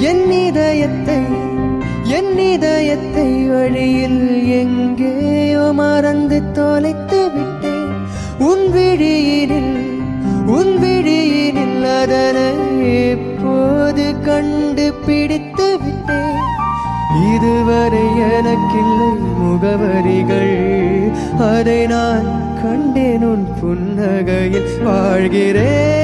என் இதயத்தை என் இதயத்தை வழியில் எங்கேயோ மறந்து தொலைத்து விட்டேன்? உன் விழியினில் உன் விழியினில் அதனை எப்போது கண்டு பிடித்து விட்டேன்? இதுவரை எனக்கில்லை முகவரிகள். அதை நான் கண்டேன் உன் புன்னகையில் வாழ்கிறேன்.